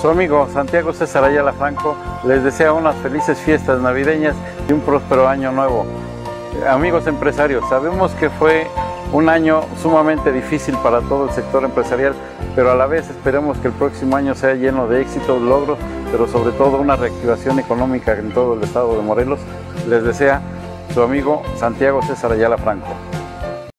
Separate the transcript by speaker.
Speaker 1: Su amigo Santiago César Ayala Franco les desea unas felices fiestas navideñas y un próspero año nuevo. Amigos empresarios, sabemos que fue un año sumamente difícil para todo el sector empresarial, pero a la vez esperemos que el próximo año sea lleno de éxitos, logros, pero sobre todo una reactivación económica en todo el estado de Morelos. Les desea su amigo Santiago César Ayala Franco.